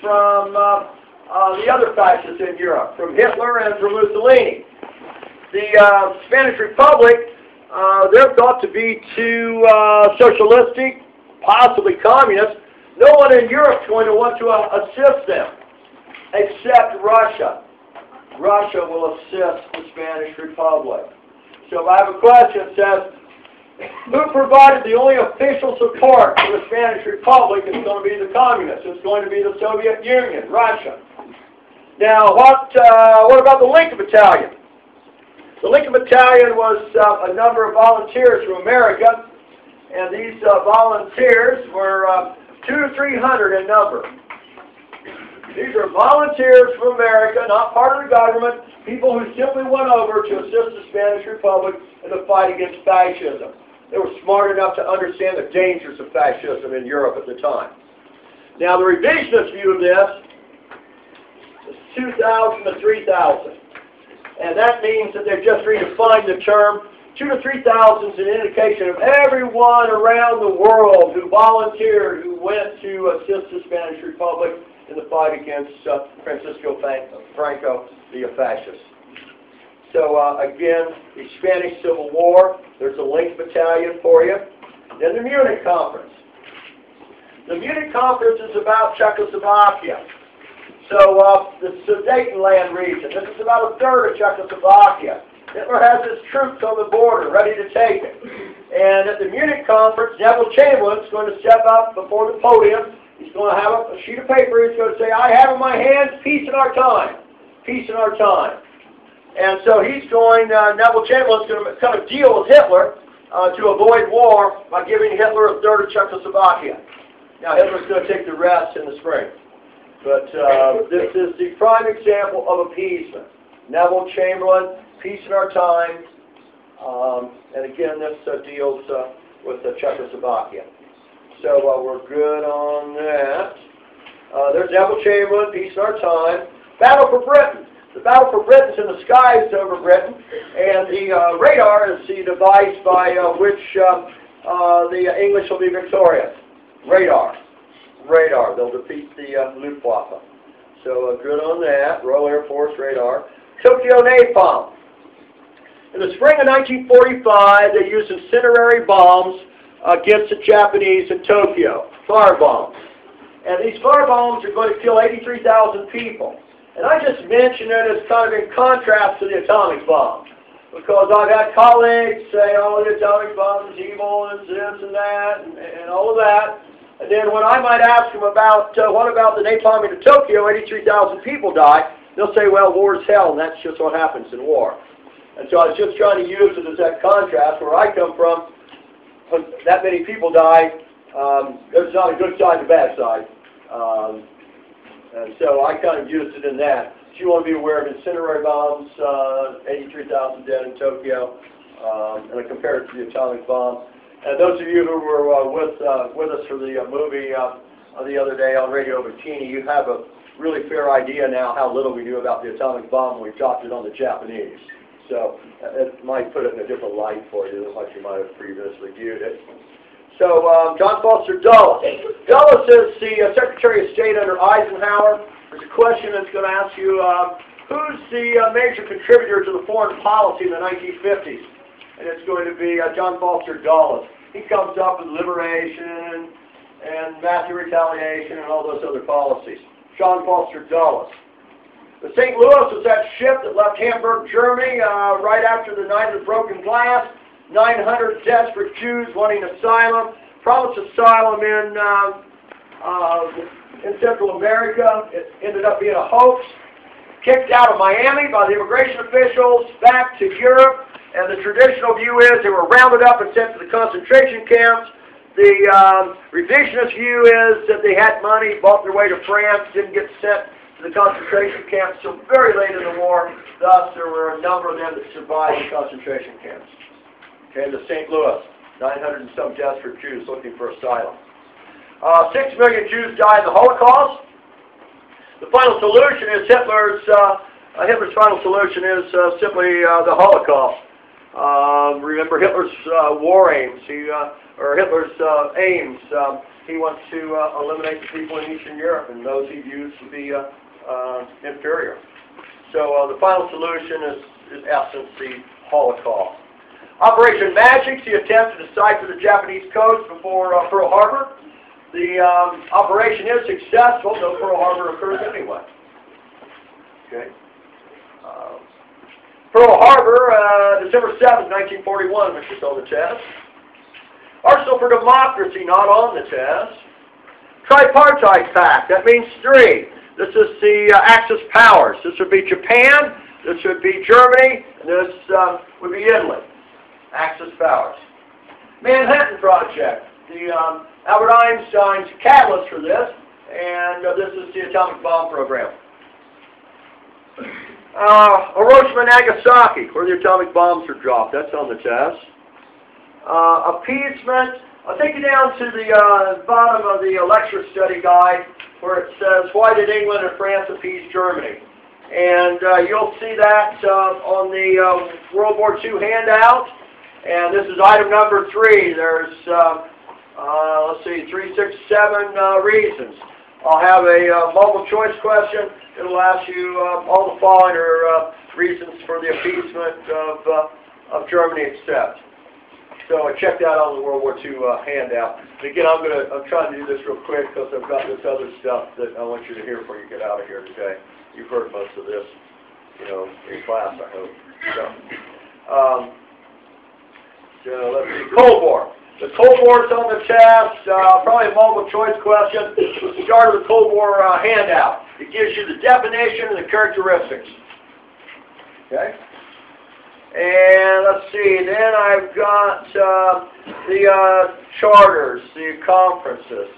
from uh, uh, the other fascists in Europe, from Hitler and from Mussolini. The uh, Spanish Republic, uh, they're thought to be too uh, socialistic, possibly communist. No one in Europe is going to want to uh, assist them, except Russia. Russia will assist the Spanish Republic. So if I have a question that says, who provided the only official support for the Spanish Republic? It's going to be the communists. It's going to be the Soviet Union, Russia. Now, what, uh, what about the Lincoln Battalion? The Lincoln Battalion was uh, a number of volunteers from America, and these uh, volunteers were uh, two to three hundred in number. These are volunteers from America, not part of the government, people who simply went over to assist the Spanish Republic in the fight against fascism. They were smart enough to understand the dangers of fascism in Europe at the time. Now, the revisionist view of this is 2,000 to 3,000. And that means that they've just redefined the term. Two to 3,000 is an indication of everyone around the world who volunteered, who went to assist the Spanish Republic in the fight against uh, Francisco Franco, the fascist. So uh, again, the Spanish Civil War, there's a Link Battalion for you. Then the Munich Conference. The Munich Conference is about Czechoslovakia. So uh, the Sudetenland region, this is about a third of Czechoslovakia. Hitler has his troops on the border ready to take it. And at the Munich Conference, Neville Chamberlain is going to step up before the podium. He's going to have a sheet of paper. He's going to say, I have in my hands peace in our time. Peace in our time. And so he's going, uh, Neville Chamberlain's going to kind of deal with Hitler uh, to avoid war by giving Hitler a third of Czechoslovakia. Now Hitler's going to take the rest in the spring. But uh, this is the prime example of appeasement. Neville Chamberlain, peace in our time. Um, and again, this uh, deals uh, with the Czechoslovakia. So uh, we're good on that. Uh, there's Neville Chamberlain, peace in our time. Battle for Britain. The battle for Britain's in the skies over Britain, and the uh, radar is the device by uh, which uh, uh the English will be victorious. Radar. Radar. They'll defeat the uh, Luftwaffe. So uh, good on that. Royal Air Force radar. Tokyo napalm. In the spring of 1945, they used incendiary bombs against the Japanese in Tokyo. Fire bombs. And these fire bombs are going to kill 83,000 people. And I just mention it as kind of in contrast to the atomic bomb. Because I've had colleagues say, oh, the atomic bomb is evil and this and that and, and all of that. And then when I might ask them about, uh, what about the napalming of Tokyo, 83,000 people died, they'll say, well, war is hell, and that's just what happens in war. And so I was just trying to use it as that contrast. Where I come from, when that many people die, um, there's not a good side and a bad side. Um, and so I kind of used it in that. So you want to be aware of incendiary bombs, uh, 83,000 dead in Tokyo, um, and I compared it to the atomic bomb. And those of you who were uh, with uh, with us for the uh, movie uh, the other day on Radio Bikini, you have a really fair idea now how little we knew about the atomic bomb when we dropped it on the Japanese. So uh, it might put it in a different light for you than what you might have previously viewed it. So um, John Foster Dulles. Dulles is the uh, Secretary of State under Eisenhower. There's a question that's going to ask you, uh, who's the uh, major contributor to the foreign policy in the 1950s? And it's going to be uh, John Foster Dulles. He comes up with liberation and massive retaliation and all those other policies. John Foster Dulles. The St. Louis was that ship that left Hamburg, Germany, uh, right after the night of the broken glass. 900 desperate Jews wanting asylum, promised asylum in, uh, uh, in Central America. It ended up being a hoax. Kicked out of Miami by the immigration officials, back to Europe, and the traditional view is they were rounded up and sent to the concentration camps. The um, revisionist view is that they had money, bought their way to France, didn't get sent to the concentration camps until very late in the war. Thus, there were a number of them that survived the concentration camps came to St. Louis, 900 and some desperate Jews looking for asylum. Uh, Six million Jews died in the Holocaust. The final solution is Hitler's, uh, uh, Hitler's final solution is uh, simply uh, the Holocaust. Um, remember Hitler's uh, war aims, he, or Hitler's aims. Um, he wants to eliminate the people in Eastern Europe and those he views to be inferior. So the final solution is, in essence, the Holocaust. Operation Magic, the attempt to decipher the Japanese codes before uh, Pearl Harbor. The um, operation is successful, though Pearl Harbor occurs anyway. Okay. Uh, Pearl Harbor, uh, December 7, 1941, which is on the test. Arsenal for Democracy, not on the test. Tripartite Pact, that means three. This is the uh, Axis powers. This would be Japan, this would be Germany, and this uh, would be Italy. Axis powers. Manhattan Project, the um, Albert Einstein's catalyst for this, and uh, this is the atomic bomb program. Uh, Hiroshima Nagasaki, where the atomic bombs were dropped. That's on the test. Uh, appeasement. I'll take you down to the uh, bottom of the lecture study guide where it says, Why did England and France appease Germany? And uh, you'll see that uh, on the uh, World War II handout. And this is item number three. There's, uh, uh, let's see, three, six, seven uh, reasons. I'll have a uh, multiple choice question. It'll ask you uh, all the following are uh, reasons for the appeasement of, of Germany except. So I checked out on the World War II uh, handout. And again, I'm going to I'm trying to do this real quick because I've got this other stuff that I want you to hear before you get out of here today. You've heard most of this, you know, in class, I hope. So, um, so let's see, Cold War. The Cold War's on the test, uh, probably a multiple choice question. Start of the Cold War uh, handout. It gives you the definition and the characteristics. Okay? And let's see, then I've got uh, the uh, charters, the conferences.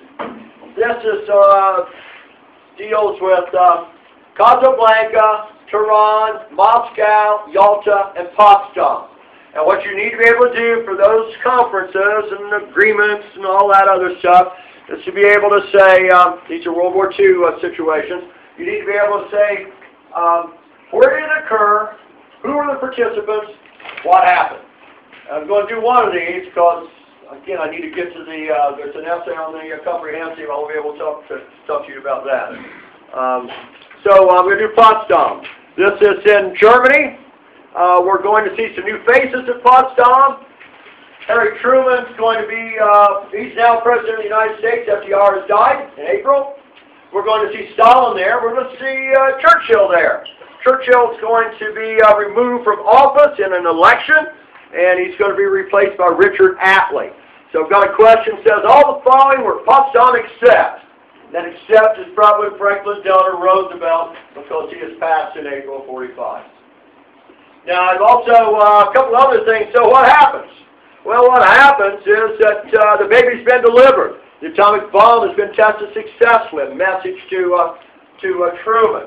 This is uh, deals with uh, Casablanca, Tehran, Moscow, Yalta, and Potsdam. And what you need to be able to do for those conferences and agreements and all that other stuff is to be able to say, um, these are World War II uh, situations, you need to be able to say, um, where did it occur, who are the participants, what happened. I'm going to do one of these because, again, I need to get to the, uh, there's an essay on the uh, comprehensive, I'll be able to talk to, talk to you about that. Um, so I'm going to do Potsdam. This is in Germany. Uh, we're going to see some new faces at Potsdam. Harry Truman's going to be, uh, he's now President of the United States. FDR has died in April. We're going to see Stalin there. We're going to see uh, Churchill there. Churchill's going to be uh, removed from office in an election, and he's going to be replaced by Richard Attlee. So I've got a question says, all the following were Potsdam except. That except is probably Franklin Delano Roosevelt because he has passed in April 45. Now, I've also uh, a couple other things. So what happens? Well, what happens is that uh, the baby's been delivered. The atomic bomb has been tested successfully. Message to uh, to uh, Truman.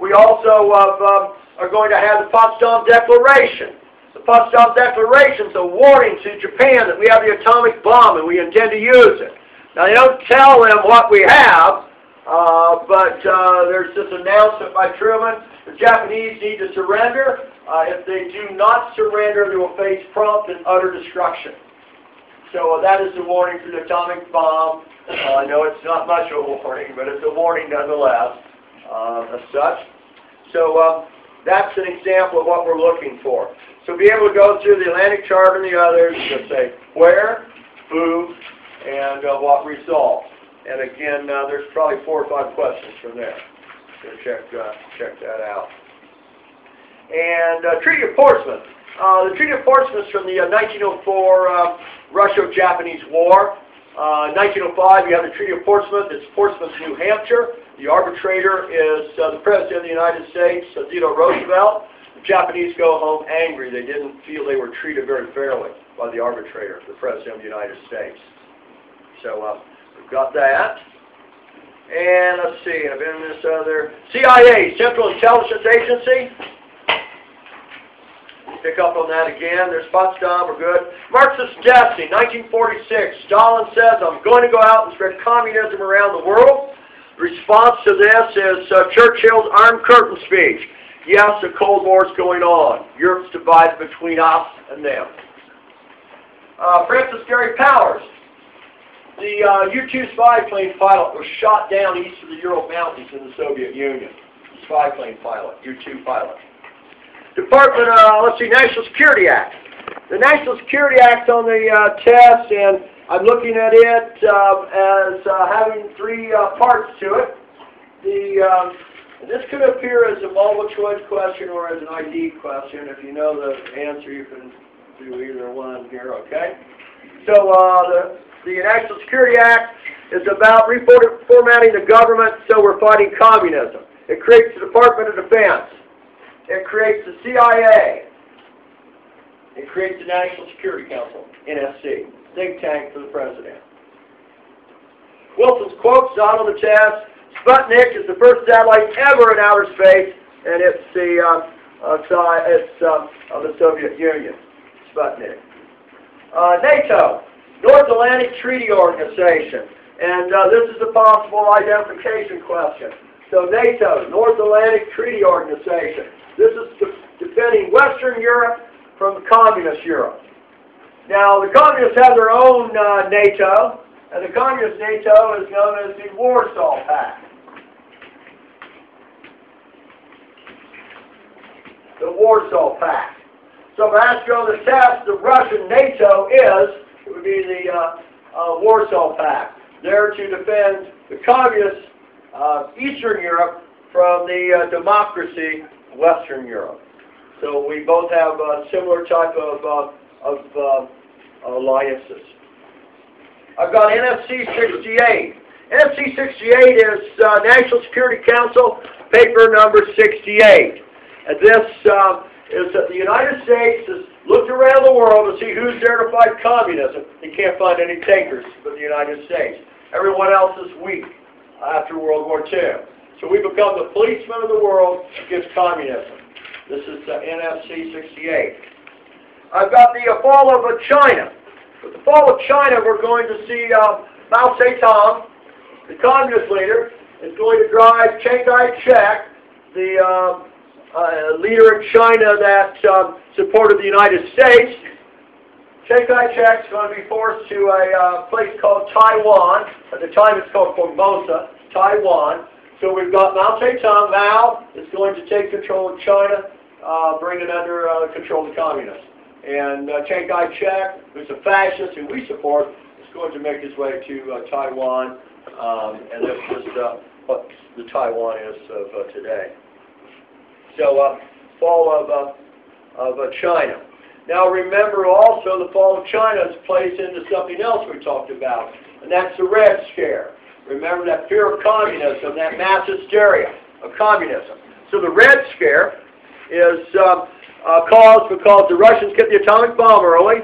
We also um, are going to have the Potsdam Declaration. The Potsdam Declaration is a warning to Japan that we have the atomic bomb and we intend to use it. Now, they don't tell them what we have, uh, but uh, there's this announcement by Truman. The Japanese need to surrender. Uh, if they do not surrender, they will face prompt and utter destruction. So uh, that is the warning for the atomic bomb. Uh, I know it's not much of a warning, but it's a warning nonetheless uh, as such. So um, that's an example of what we're looking for. So be able to go through the Atlantic Charter and the others and say where, who, and uh, what result. And again, uh, there's probably four or five questions from there. So check, uh, check that out. And uh, Treaty of Portsmouth. Uh, the Treaty of Portsmouth from the 1904 uh, Russo-Japanese War. 1905, you have the Treaty of Portsmouth. It's Portsmouth, New Hampshire. The arbitrator is the President of the United States, Theodore Roosevelt. The Japanese go home angry. They didn't feel they were treated very fairly by the arbitrator, the President of the United States. So uh, We've got that. And let's see, I've been in this other, CIA, Central Intelligence Agency. Pick up on that again. There's Potsdam, we're good. Marxist Destiny, 1946. Stalin says, I'm going to go out and spread communism around the world. Response to this is uh, Churchill's Iron Curtain speech. Yes, the Cold War is going on. Europe's divided between us and them. Uh, Francis Gary Powers, the uh, U-2 spy plane pilot was shot down east of the Ural Mountains in the Soviet Union. Spy plane pilot, U-2 pilot. Department, uh, let's see, National Security Act. The National Security Act on the uh, test, and I'm looking at it uh, as uh, having three uh, parts to it. The um, this could appear as a multiple choice question or as an ID question. If you know the answer, you can do either one here, okay? So uh, the, the National Security Act is about reformatting the government so we're fighting communism. It creates the Department of Defense. It creates the CIA. It creates the National Security Council, NSC, think tank for the president. Wilson's quote, not on the test. Sputnik is the first satellite ever in outer space, and it's the uh, uh, it's uh, of the Soviet Union. Sputnik. Uh, NATO, North Atlantic Treaty Organization, and uh, this is a possible identification question. So NATO, North Atlantic Treaty Organization. This is defending Western Europe from Communist Europe. Now, the Communists have their own uh, NATO, and the Communist NATO is known as the Warsaw Pact. The Warsaw Pact. So if I ask you on the test, the Russian NATO is, it would be the uh, uh, Warsaw Pact, there to defend the Communists, uh, Eastern Europe, from the uh, democracy, Western Europe. So we both have a similar type of, uh, of uh, alliances. I've got NSC 68. NSC 68 is uh, National Security Council, paper number 68. And this uh, is that the United States has looked around the world to see who's there to fight communism. They can't find any takers but the United States. Everyone else is weak after World War II. So we become the policemen of the world against communism. This is uh, NSC 68. I've got the uh, fall of uh, China. With the fall of China, we're going to see uh, Mao Zedong, the communist leader, is going to drive Chiang Kai-shek, the uh, uh, leader in China that um, supported the United States. Chiang Kai-shek is going to be forced to a uh, place called Taiwan. At the time, it's called Formosa, Taiwan. So we've got Mao Zedong. Mao is going to take control of China uh, bring it under uh, control of the communists. And uh, Chiang Kai-shek, who's a fascist who we support, is going to make his way to uh, Taiwan, um, and that's just uh, what the Taiwan is of uh, today. So, uh, fall of, uh, of uh, China. Now remember also the fall of China plays into something else we talked about, and that's the Red Scare. Remember that fear of communism, that mass hysteria of communism. So the Red Scare is um, uh, caused because the Russians get the atomic bomb early.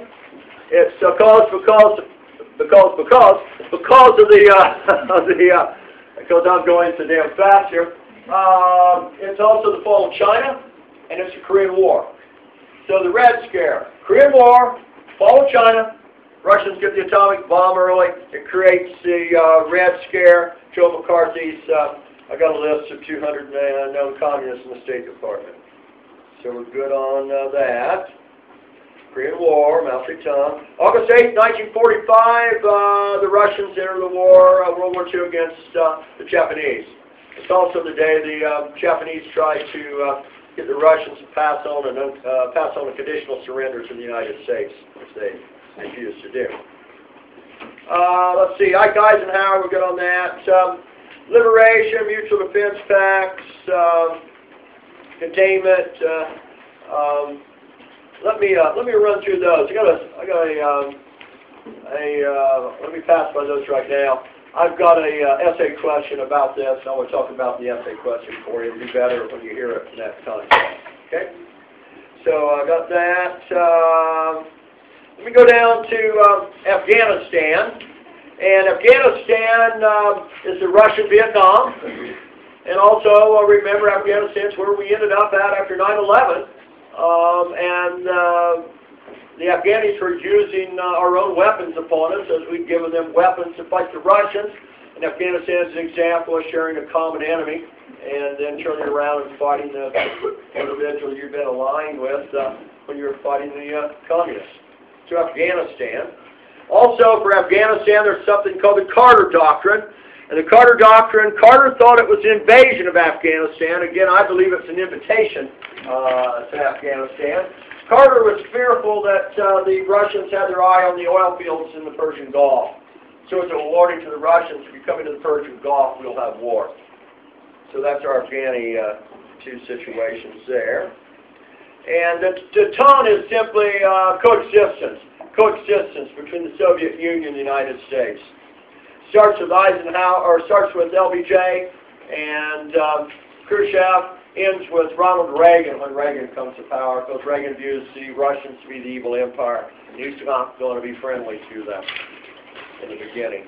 It's uh, caused because because because because of the uh, of the uh, because I'm going so damn fast here. Um, it's also the fall of China, and it's the Korean War. So the Red Scare, Korean War, fall of China, Russians get the atomic bomb early. It creates the uh, Red Scare. Joe McCarthy's. Uh, I got a list of 200 known communists in the State Department. So we're good on uh, that. Korean War, Mao Zedong. August 8, 1945, uh, the Russians enter the war, uh, World War II against uh, the Japanese. It's also the day the uh, Japanese tried to uh, get the Russians to pass on, an, uh, pass on a conditional surrender to the United States, which they refused to do. let's see, Ike Eisenhower, we're good on that. Um, liberation, mutual defense pacts, um, containment. Uh, um, let me uh, let me run through those. I got a I got a um, a uh, let me pass by those right now. I've got a uh, essay question about this. I want to talk about the essay question for you. It'll be better when you hear it next time. Okay. So I got that. Let me go down to um, Afghanistan. And Afghanistan um, is the Russian Vietnam. And also, uh, remember Afghanistan's where we ended up at after 9-11. Um, and uh, the Afghanis were using uh, our own weapons upon us as we'd given them weapons to fight the Russians. And Afghanistan is an example of sharing a common enemy and then turning around and fighting the individual you've been aligned with uh, when you're fighting the uh, communists. So Afghanistan. Also, for Afghanistan, there's something called the Carter Doctrine. And the Carter Doctrine, Carter thought it was an invasion of Afghanistan. Again, I believe it's an invitation uh, to Afghanistan. Carter was fearful that uh, the Russians had their eye on the oil fields in the Persian Gulf. So it's a warning to the Russians, if you come into the Persian Gulf, we'll have war. So that's our Afghani uh, two situations there. And the, the tone is simply uh, coexistence, coexistence between the Soviet Union and the United States. Starts with Eisenhower, or starts with LBJ and um, Khrushchev, ends with Ronald Reagan when Reagan comes to power, because Reagan views the Russians to be the evil empire, and he's not going to be friendly to them in the beginning.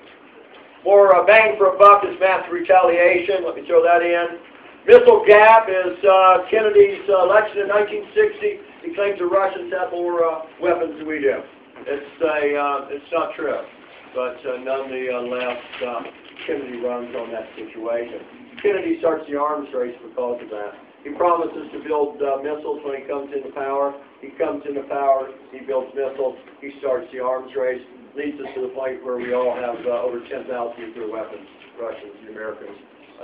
More uh, bang for a buck is mass retaliation. Let me throw that in. Missile gap is uh, Kennedy's uh, election in 1960. He claims the Russians have more uh, weapons than we do. It's a, uh, it's not true, but uh, nonetheless, uh, Kennedy runs on that situation. Kennedy starts the arms race because of that. He promises to build uh, missiles when he comes into power. He comes into power, he builds missiles, he starts the arms race, leads us to the point where we all have uh, over 10,000 nuclear weapons, Russians and Americans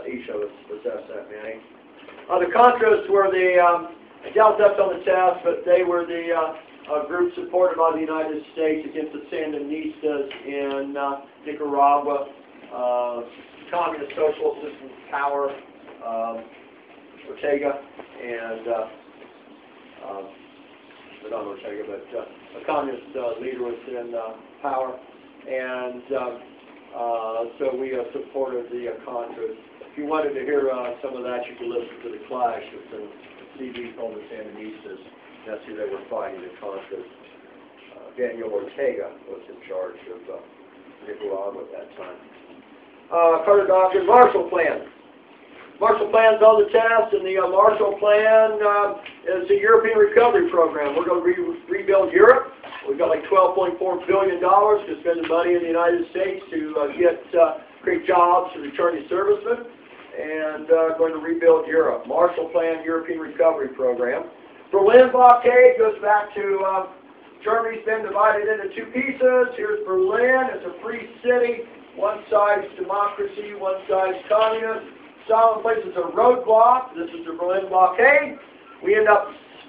each of us possess that many. Uh, the Contras were the, um, I doubt that's on the test, but they were the uh, uh, group supported by the United States against the Sandinistas in uh, Nicaragua, uh, communist social system power, um, Ortega, and uh, uh, not Ortega, but uh, a communist uh, leader was in uh, power, and uh, uh, so we uh, supported the uh, Contras you wanted to hear uh, some of that, you could listen to The Clash. It's a CD called The Sandinistas. That's who they were fighting, the Contras. Uh, Daniel Ortega was in charge of uh, Nicaragua at that time. Uh, Carter Doctrine, Marshall Plan. Marshall Plan's on the test, and the uh, Marshall Plan uh, is a European recovery program. We're going to re rebuild Europe. We've got like $12.4 billion to spend the money in the United States to uh, get uh, create jobs for returning servicemen and uh, going to rebuild Europe. Marshall Plan European Recovery Program. Berlin blockade goes back to uh, Germany's been divided into two pieces. Here's Berlin. It's a free city. One side's democracy, one side's communist. Stalin places a roadblock. This is the Berlin blockade. We end up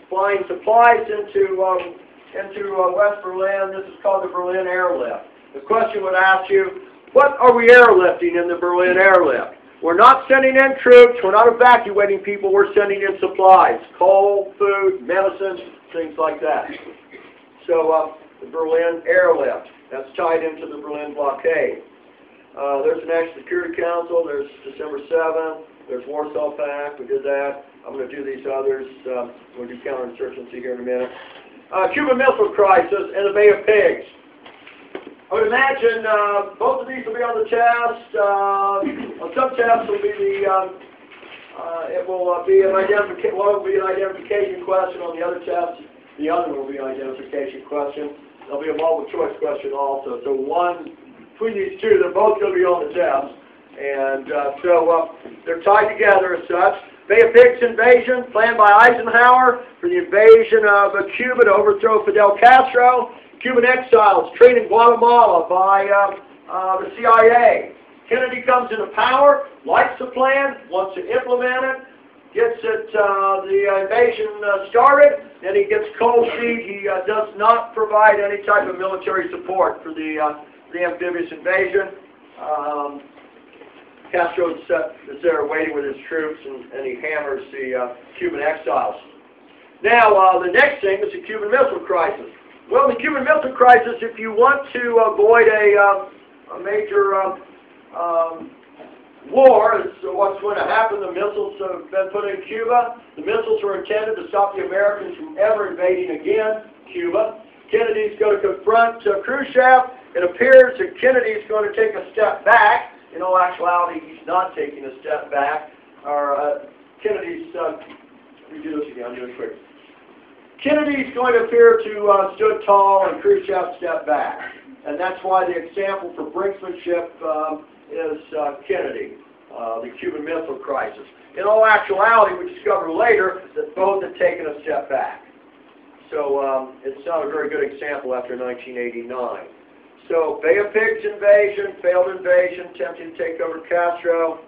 flying supplies into um, into uh, West Berlin. This is called the Berlin airlift. The question would ask you, what are we airlifting in the Berlin airlift? We're not sending in troops. We're not evacuating people. We're sending in supplies, coal, food, medicines, things like that. So uh, the Berlin airlift, that's tied into the Berlin blockade. Uh, there's the National Security Council. There's December 7th. There's Warsaw Pact. We did that. I'm going to do these others. Um, we'll do counterinsurgency here in a minute. Uh, Cuban Missile Crisis and the Bay of Pigs. I would imagine uh, both of these will be on the test. Uh, on some tests will be the um, uh, it will uh, be an identification. One will be an identification question. On the other test, the other will be an identification question. There'll be a multiple choice question also. So one between these two, they're both going to be on the test, and uh, so uh, they're tied together as such. Bay of Pigs invasion planned by Eisenhower for the invasion of uh, Cuba to overthrow Fidel Castro. Cuban exiles trained in Guatemala by uh, uh, the CIA. Kennedy comes into power, likes the plan, wants to implement it, gets it, uh, the invasion uh, started, then he gets cold feet. He uh, does not provide any type of military support for the, uh, the amphibious invasion. Um, Castro is, is there waiting with his troops, and, and he hammers the uh, Cuban exiles. Now, uh, the next thing is the Cuban Missile Crisis. Well, the Cuban Missile Crisis, if you want to avoid a, uh, a major um, um, war, is what's going to happen. The missiles have been put in Cuba. The missiles are intended to stop the Americans from ever invading again Cuba. Kennedy's going to confront uh, Khrushchev. It appears that Kennedy's going to take a step back. In all actuality, he's not taking a step back. Or uh, Kennedy's, uh, let me do this again, I'll do it quick. Kennedy's going to appear to uh, stood tall and Khrushchev stepped back. And that's why the example for brinksmanship um, is uh, Kennedy, uh, the Cuban Missile Crisis. In all actuality, we discover later that both had taken a step back. So um, it's not a very good example after 1989. So Bay of Pigs invasion, failed invasion, attempting to take over Castro.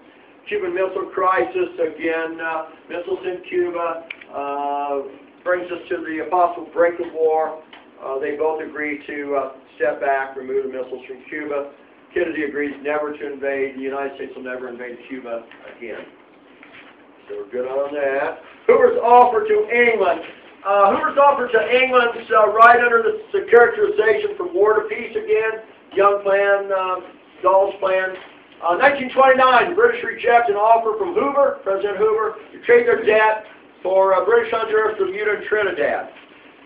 Cuban Missile Crisis, again, uh, missiles in Cuba, uh, brings us to the possible break of war. Uh, they both agree to uh, step back, remove the missiles from Cuba. Kennedy agrees never to invade. The United States will never invade Cuba again. So we're good on that. Hoover's offer to England. Uh, Hoover's offer to England's uh, right under the, the, characterization from war to peace again. Young plan, uh, Dawes plan. 1929, uh, the British reject an offer from Hoover, President Hoover, to trade their debt for uh, British Honduras, Bermuda, and Trinidad.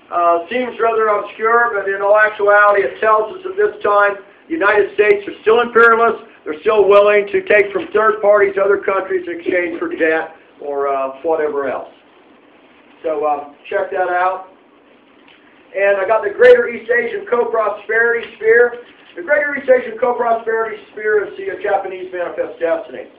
Uh, seems rather obscure, but in all actuality, it tells us at this time the United States are still imperialists. They're still willing to take from third parties, other countries, in exchange for debt or uh, whatever else. So uh, check that out. And I got the Greater East Asian Co-Prosperity Sphere. The Greater East Asian Co-Prosperity Sphere is the uh, Japanese Manifest Destiny.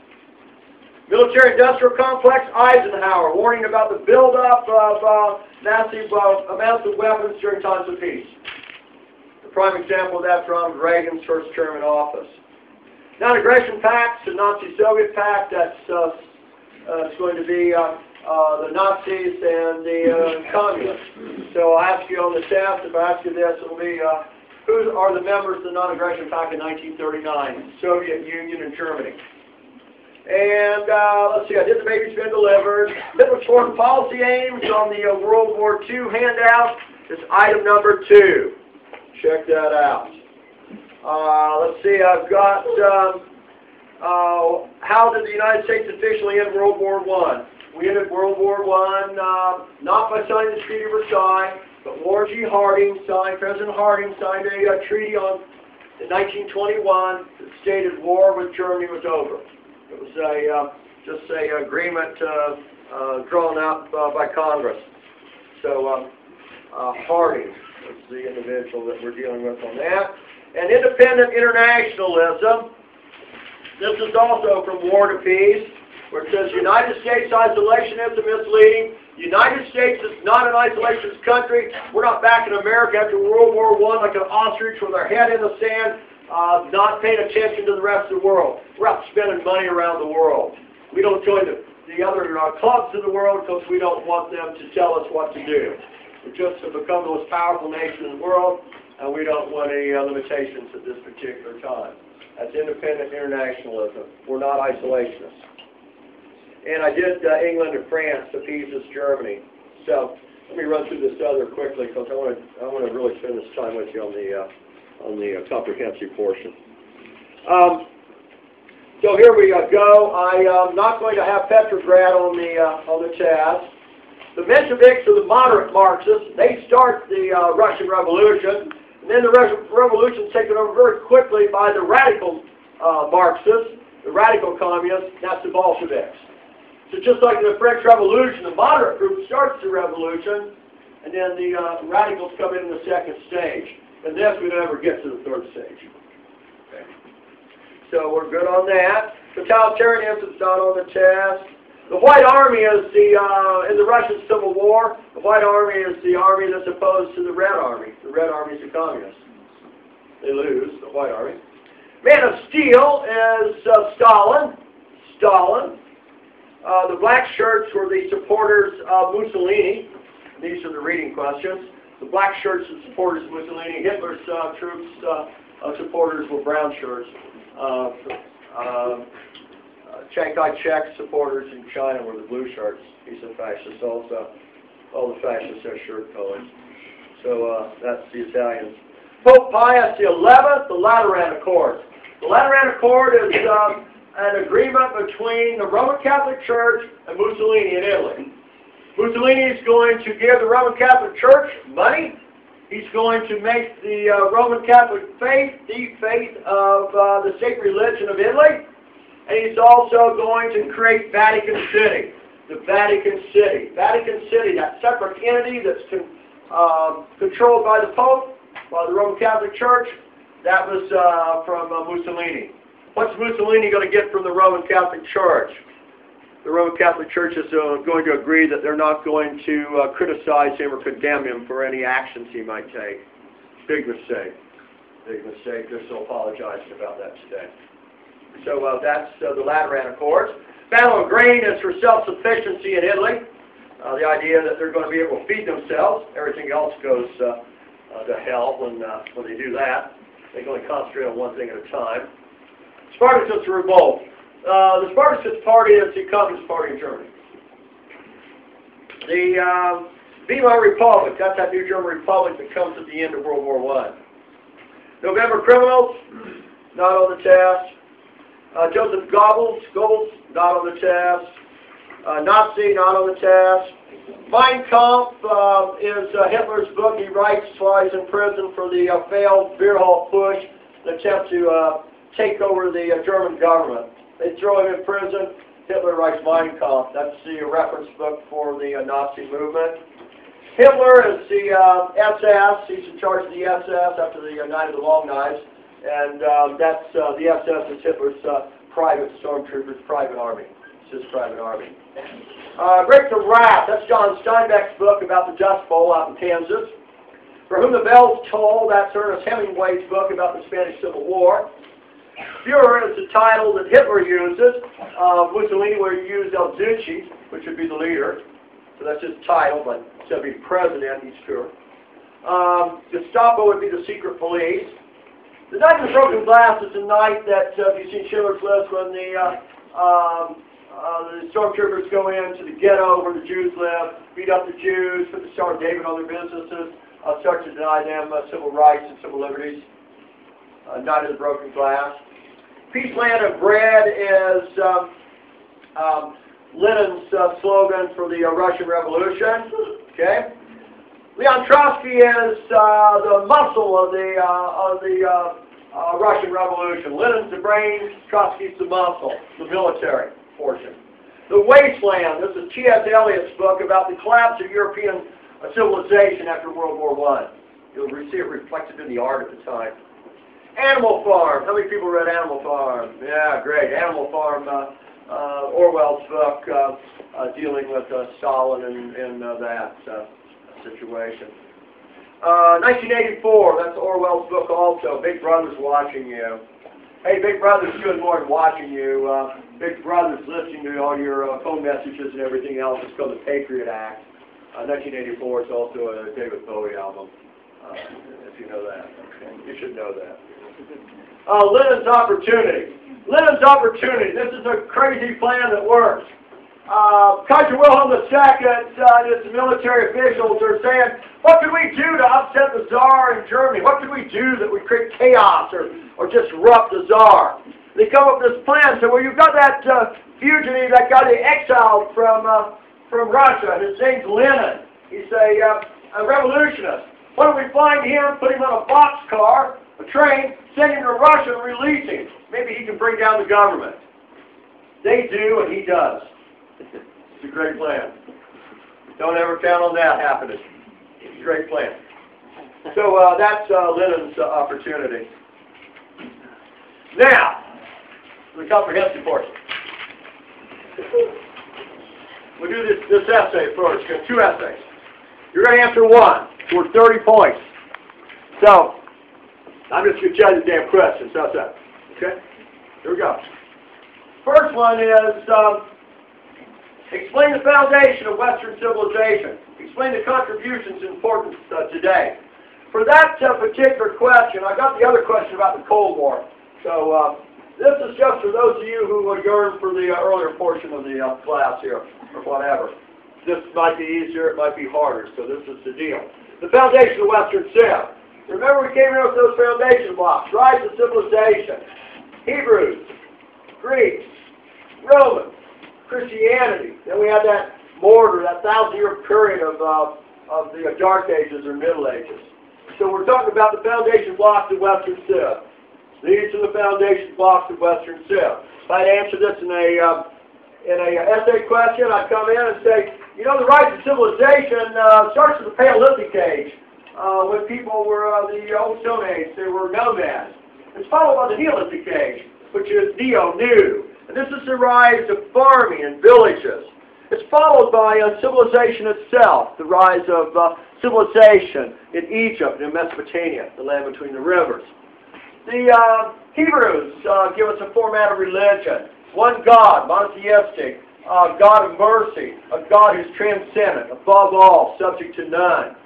Military-industrial complex, Eisenhower, warning about the buildup of uh, massive uh, amounts of weapons during times of peace. The prime example of that from Reagan's first term in office. Non-aggression pact, the Nazi-Soviet pact, that's uh, uh, going to be uh, uh, the Nazis and the uh, communists. So I'll ask you on the staff, if I ask you this, it will be who are the members of the Non-Aggression Pact in 1939? Soviet Union and Germany. And uh, let's see, I did the baby's been delivered. Hitler's foreign policy aims on the uh, World War II handout is item number two. Check that out. Uh, let's see, I've got um, uh, how did the United States officially end World War I? We ended World War I uh, not by signing the Treaty of Versailles, but Warren G. Harding signed, President Harding signed a uh, treaty on in 1921 that stated war with Germany was over. It was a uh, just a agreement uh, uh, drawn up by Congress. So um, Harding was the individual that we're dealing with on that. And independent internationalism this is also from War to Peace, where it says United States isolationism is misleading. United States is not an isolationist country. We're not back in America after World War I like an ostrich with our head in the sand, uh, not paying attention to the rest of the world. We're out spending money around the world. We don't join the, the other uh, clubs in the world because we don't want them to tell us what to do. We're just to become the most powerful nation in the world, and we don't want any uh, limitations at this particular time. That's independent internationalism. We're not isolationists. And I did uh, England and France appeases Germany. So let me run through this other quickly because I want to I want to really spend this time with you on the uh, on the uh, comprehensive portion. Um, so here we uh, go. I am not going to have Petrograd on the uh, on the test. The Mensheviks are the moderate Marxists. They start the uh, Russian Revolution. And then the Russian revolution is taken over very quickly by the radical uh, Marxists, the radical communists, that's the Bolsheviks. So just like the French Revolution, the moderate group starts the revolution, and then the uh, radicals come in in the second stage. And thus we never get to the third stage. Okay. So we're good on that. Totalitarianism is not on the test. The White Army is the, uh, in the Russian Civil War, the White Army is the army that's opposed to the Red Army. The Red Army is the communists. They lose, the White Army. Man of Steel is uh, Stalin. Stalin. Uh, the black shirts were the supporters of Mussolini. These are the reading questions. The black shirts are supporters of Mussolini. Hitler's uh, troops uh, supporters were brown shirts. Uh, uh, Chiang Kai-shek supporters in China were the blue shirts. He's a fascist also. All the fascists have shirt colors. So uh, that's the Italians. Pope Pius XI, the Lateran Accord. The Lateran Accord is an agreement between the Roman Catholic Church and Mussolini in Italy. Mussolini is going to give the Roman Catholic Church money. He's going to make the uh, Roman Catholic faith the faith of uh, the state religion of Italy and he's also going to create Vatican City. The Vatican City. Vatican City, that separate entity that's con uh, controlled by the Pope, by the Roman Catholic Church, that was uh, from uh, Mussolini. What's Mussolini going to get from the Roman Catholic Church? The Roman Catholic Church is uh, going to agree that they're not going to uh, criticize him or condemn him for any actions he might take. Big mistake. big mistake. They're still apologizing about that today. So uh, that's uh, the Lateran Accords. Battle of Grain is for self-sufficiency in Italy. Uh, the idea that they're going to be able to feed themselves. Everything else goes uh, uh, to hell when, uh, when they do that. They can only concentrate on one thing at a time. Spartacus Revolt. Uh, the Spartacus Party is the Communist Party in Germany. The Weimar Republic, that's that new German republic that comes at the end of World War I. November Criminals, not on the test. Uh, Joseph Goebbels, Goebbels, not on the test. Uh, Nazi, not on the test. Mein Kampf uh, is uh, Hitler's book. He writes while he's in prison for the uh, failed beer hall putsch, the attempt to uh, take over the uh, German government. They throw him in prison. Hitler writes Mein Kampf. That's the reference book for the uh, Nazi movement. Hitler is the uh, SS. He's in charge of the SS after the uh, Night of the Long Knives. And um, that's uh, the SS is Hitler's uh, private stormtroopers, private army. It's his private army. Uh, Grapes of Wrath. That's John Steinbeck's book about the Dust Bowl out in Kansas. For Whom the Bells Toll. That's Ernest Hemingway's book about the Spanish Civil War. Fuhrer is the title that Hitler uses. Uh, Mussolini would use El Duce, which would be the leader. So that's his title, but instead of being president, he's Fuhrer. Um, Gestapo would be the secret police. The Night of Broken Glass is the night that, uh, if you've seen Schindler's List, when the, uh, um, uh, the stormtroopers go into the ghetto where the Jews live, beat up the Jews, put the Star of David on their businesses, uh, start to deny them uh, civil rights and civil liberties. Uh, Night of the Broken Glass. Peace Land of Bread is um, um, Lenin's uh, slogan for the uh, Russian Revolution. Okay. Leon Trotsky is uh, the muscle of the uh, of the uh, uh, Russian Revolution. Lenin's the brain, Trotsky's the muscle, the military portion. The Wasteland. This is T.S. Eliot's book about the collapse of European civilization after World War One. You'll see it reflected in the art at the time. Animal Farm. How many people read Animal Farm? Yeah, great. Animal Farm. Uh, uh, Orwell's book uh, uh, dealing with uh, Stalin and, and uh, that uh, situation. Uh, 1984, that's Orwell's book also, Big Brother's Watching You. Hey, Big Brother's more than watching you. Uh, Big Brother's listening to all your uh, phone messages and everything else. It's called the Patriot Act. Uh, 1984 is also a David Bowie album, uh, if you know that. Okay. You should know that. Uh, Lenin's Opportunity. Lenin's Opportunity. This is a crazy plan that works. Uh, Kaiser Wilhelm II uh, and his military officials are saying, what can we do to upset the Tsar in Germany? What can we do that would create chaos or, or disrupt the Tsar? They come up with this plan. So, well, you've got that uh, fugitive that got exiled from, uh, from Russia. His name's Lenin. He's a, uh, a revolutionist. Why don't we find him, put him on a boxcar, a train, send him to Russia and release him? Maybe he can bring down the government. They do, and he does. It's a great plan. Don't ever count on that happening. It's a great plan. So uh, that's uh, Lenin's uh, opportunity. Now, the comprehensive portion. We'll do this, this essay first. Got two essays. You're going to answer one for 30 points. So, I'm just going to tell you the damn questions. How's that? Okay? Here we go. First one is um, explain the foundation of Western civilization. Explain the contributions and importance uh, today. For that uh, particular question, I got the other question about the Cold War. So uh, this is just for those of you who would yearn for the uh, earlier portion of the uh, class here, or whatever. This might be easier, it might be harder, so this is the deal. The foundation of Western Civ. Remember we came here with those foundation blocks. Rise of civilization. Hebrews, Greeks, Romans, Christianity. Then we had that mortar, that thousand-year period of, uh, of the Dark Ages or Middle Ages. So we're talking about the foundation blocks of Western Civ. These are the foundation blocks of Western Civ. If I'd answer this in a uh, in a essay question, I'd come in and say, you know, the rise of civilization uh, starts with the Paleolithic Age, uh, when people were uh, the Old Stone Age. They were nomads. It's followed by the Neolithic Age, which is neo-new. And this is the rise of farming and villages. It's followed by uh, civilization itself, the rise of uh, civilization in Egypt and Mesopotamia, the land between the rivers. The uh, Hebrews uh, give us a format of religion. One God, monotheistic, uh, God of mercy, a God who's transcendent, above all, subject to none.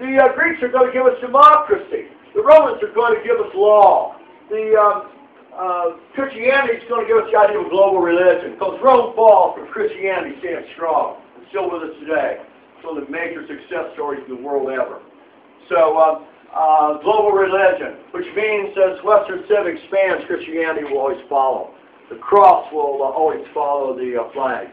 The uh, Greeks are going to give us democracy. The Romans are going to give us law. The um, uh, Christianity is going to give us the idea of global religion. Because Rome falls, but Christianity stands strong. It's still with us today. It's one of the major success stories in the world ever. So, um, uh, global religion, which means as Western civic expands, Christianity will always follow. The cross will uh, always follow the uh, flag.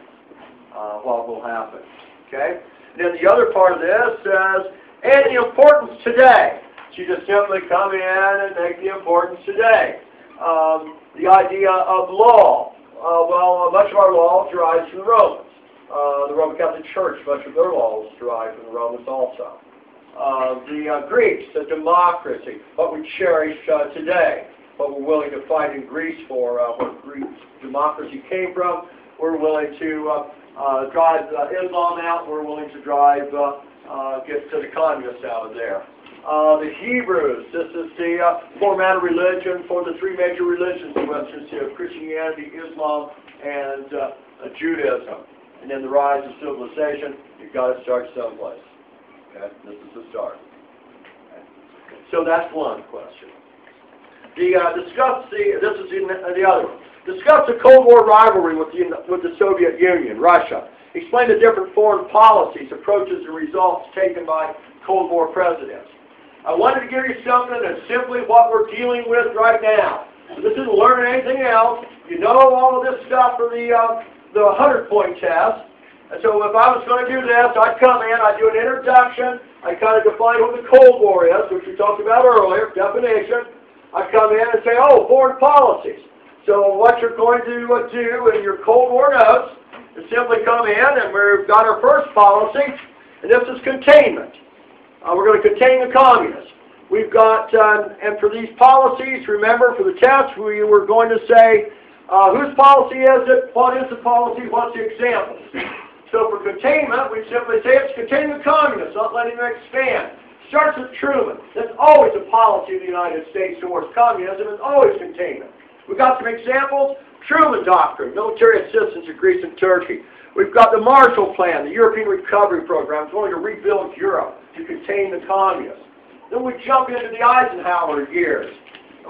Uh, what will happen? Okay. And then the other part of this says, and the importance today. You just simply come in and make the importance today. Um, the idea of law. Uh, well, much of our law derives from the Romans. Uh, the Roman Catholic Church, much of their laws derive from the Romans also uh, the uh, Greeks, the democracy, what we cherish uh, today, what we're willing to fight in Greece for, uh, where Greek democracy came from. We're willing to uh, uh, drive Islam out. We're willing to drive, get to the communists out of there. the Hebrews, this is the format of religion for the three major religions in Western Europe, Christianity, Islam, and Judaism. And then the rise of civilization, you've got to start someplace. Okay? This is the start. Okay? So that's one question. The uh, discuss the this is the, uh, the other one. Discuss the Cold War rivalry with the with the Soviet Union, Russia. Explain the different foreign policies, approaches, and results taken by Cold War presidents. I wanted to give you something that's simply what we're dealing with right now. This isn't learning anything else. You know all of this stuff for the uh, the 100 point test. And so if I was going to do this, I'd come in, I'd do an introduction, I'd kind of define what the Cold War is, which we talked about earlier, definition. I'd come in and say, oh, foreign policies. So what you're going to uh, do in your Cold War notes is simply come in, and we've got our first policy, and this is containment. Uh, we're going to contain the communists. We've got, uh, and for these policies, remember, for the test, we were going to say, uh, whose policy is it? What is the policy? What's the example? So for containment, we simply say it's containing the communists, not letting them expand. Starts with Truman. That's always a policy of the United States towards communism, It's always containment. We've got some examples. Truman Doctrine, military assistance to Greece and Turkey. We've got the Marshall Plan, the European Recovery Program, it's going to rebuild Europe to contain the communists. Then we jump into the Eisenhower years.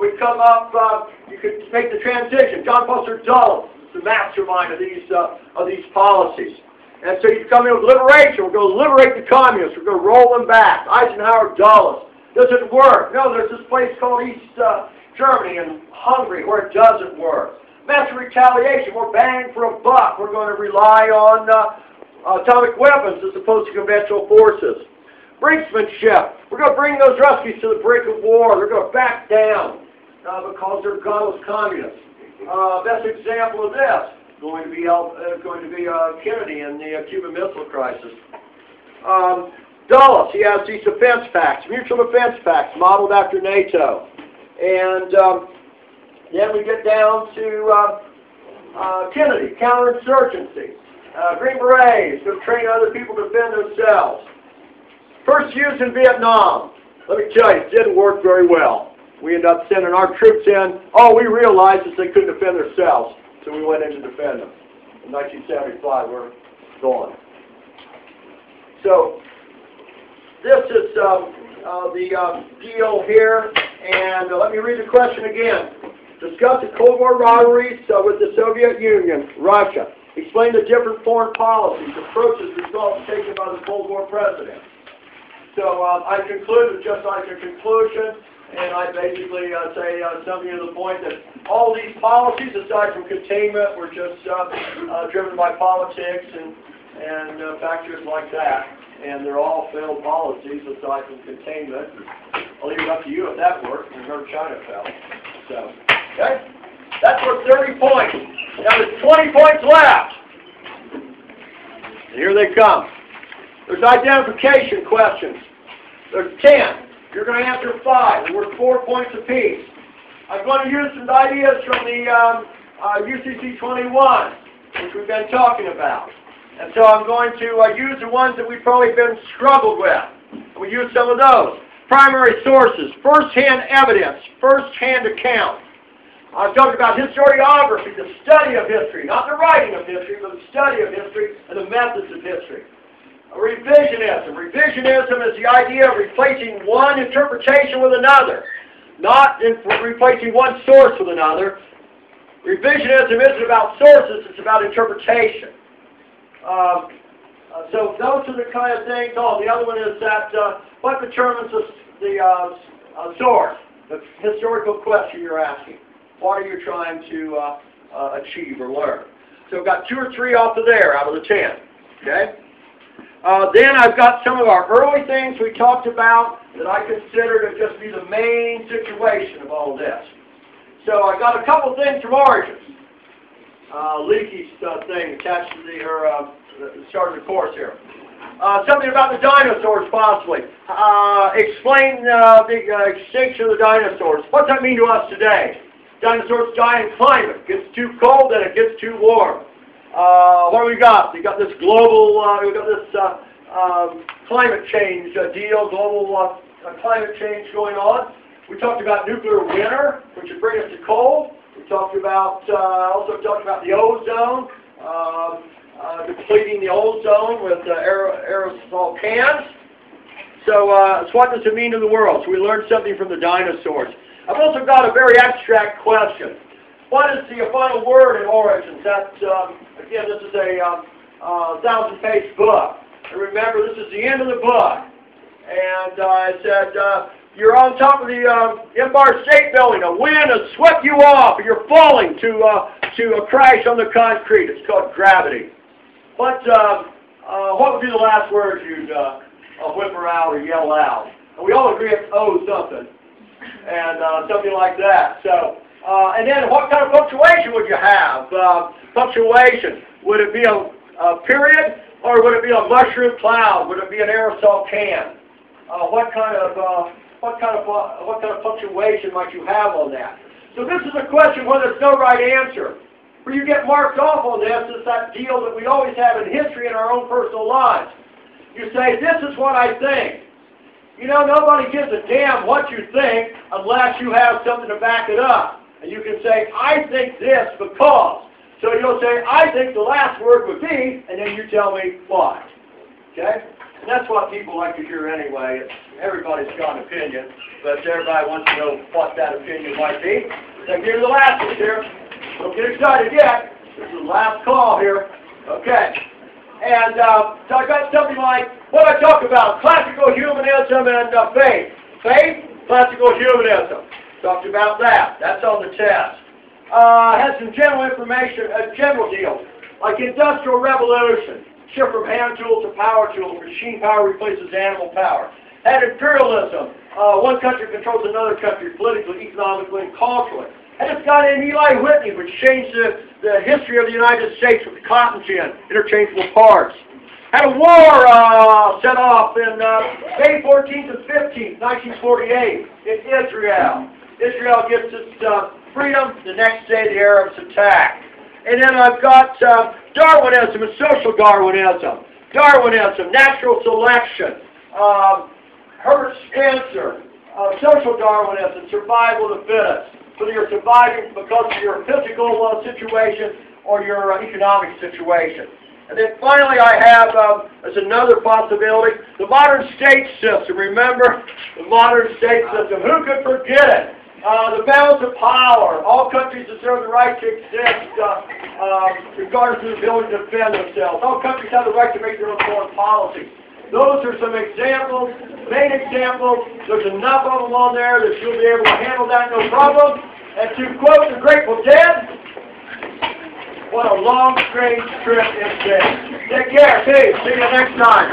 We come up, uh, you could make the transition. John Foster Dulles, the mastermind of these, uh, of these policies. And so he's coming with liberation. We're going to liberate the communists. We're going to roll them back. Eisenhower Dulles. Does it work? No, there's this place called East uh, Germany and Hungary where it doesn't work. Massive retaliation. We're bang for a buck. We're going to rely on uh, atomic weapons as opposed to conventional forces. Brinksmanship. We're going to bring those Ruskies to the brink of war. They're going to back down uh, because they're godless communists. Uh, best example of this going to be uh, going to be uh, Kennedy in the uh, Cuban Missile Crisis. Um, Dulles, he has these defense pacts, mutual defense pacts, modeled after NATO. And um, then we get down to uh, uh, Kennedy, counterinsurgency. Uh, Green Berets, to train other people to defend themselves. First use in Vietnam. Let me tell you, it didn't work very well. We ended up sending our troops in. All we realized is they couldn't defend themselves. So we went in to defend them. In 1975, we're gone. So this is um, uh, the um, deal here. And uh, let me read the question again. Discuss the Cold War rivalries uh, with the Soviet Union, Russia. Explain the different foreign policies, approaches, results taken by the Cold War president. So um, I conclude with just like a conclusion and I basically uh, say uh, something to the point that all these policies, aside from containment, were just uh, uh, driven by politics and, and uh, factors like that. And they're all failed policies aside from containment. I'll leave it up to you if that works. Remember China fell. So, okay? That's worth 30 points. Now there's 20 points left. And here they come. There's identification questions. There's 10. You're going to answer five. We're four points apiece. I'm going to use some ideas from the um, uh, UCC 21, which we've been talking about. And so I'm going to uh, use the ones that we've probably been struggled with. We use some of those. primary sources, first-hand evidence, first-hand account. I've talked about historiography, the study of history, not the writing of history, but the study of history and the methods of history. Revisionism. Revisionism is the idea of replacing one interpretation with another, not replacing one source with another. Revisionism isn't about sources, it's about interpretation. Um, uh, so those are the kind of things. Oh, the other one is that uh, what determines the, the uh, uh, source, the historical question you're asking. What are you trying to uh, uh, achieve or learn? So I've got two or three off of there out of the ten. Okay. then I've got some of our early things we talked about that I consider to just be the main situation of all this. So I've got a couple things from Origins. leaky thing attached to the, her, the start of the course here. Uh, something about the dinosaurs, possibly. Uh, explain uh, the uh, extinction of the dinosaurs. What's that mean to us today? Dinosaurs die in climate. It gets too cold and it gets too warm. Uh, what do we got? We got this global, uh, we got this um, climate change deal, global climate change going on. We talked about nuclear winter, which would bring us to cold. We talked about, also talked about the ozone. Um, uh, depleting the ozone with uh, aerosol cans. So, uh, so what does it mean to the world? So we learned something from the dinosaurs. I've also got a very abstract question. What is the final word in Origins? That, um, again, this is a um, uh, thousand-page book. And remember, this is the end of the book. And uh, I said, uh, you're on top of the uh, Empire State Building. A wind has swept you off, and you're falling to, uh, to a crash on the concrete. It's called gravity. What, uh, uh, what would be the last words you'd uh, uh, whimper out or yell out? And we all agree it's oh something, and uh, something like that. So, uh, and then what kind of punctuation would you have? Uh, punctuation, would it be a, a period or would it be a mushroom cloud? Would it be an aerosol can? Uh, what kind of uh, what kind of uh, what kind of punctuation might you have on that? So this is a question where there's no right answer where you get marked off on this is that deal that we always have in history in our own personal lives. You say, this is what I think. You know, nobody gives a damn what you think unless you have something to back it up. And you can say, I think this because. So you'll say, I think the last word would be, and then you tell me why. Okay? And that's what people like to hear anyway. Everybody's got an opinion, but everybody wants to know what that opinion might be. So here's the last one here. Don't get excited yet. This is the last call here. Okay. And uh, so I got something like what I talk about: classical humanism and uh, faith. Faith, classical humanism. Talked about that. That's on the test. Uh, had some general information, a general deal, like industrial revolution, shift from hand tools to power tools. Machine power replaces animal power. Had imperialism. Uh, one country controls another country politically, economically, and culturally. And it's got in Eli Whitney, which changed the, the history of the United States with the cotton gin, interchangeable parts. Had a war uh, set off in uh, May 14th and 15th, 1948, in Israel. Israel gets its uh, freedom. The next day, the Arabs attack. And then I've got uh, Darwinism and social Darwinism. Darwinism, natural selection. Um, Herbert Spencer, uh, social Darwinism, survival of the fittest whether you're surviving because of your physical uh, situation or your uh, economic situation. And then finally I have, um, as another possibility, the modern state system. Remember, the modern state system. Who could forget it? Uh, the balance of power. All countries deserve the right to exist uh, uh, regardless of the ability to defend themselves. All countries have the right to make their own foreign policy. Those are some examples, main examples. There's enough of them on there that you'll be able to handle that no problem. And to quote the Grateful Dead, what a long, strange trip it's been. Take care. See, see you next time.